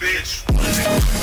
bitch.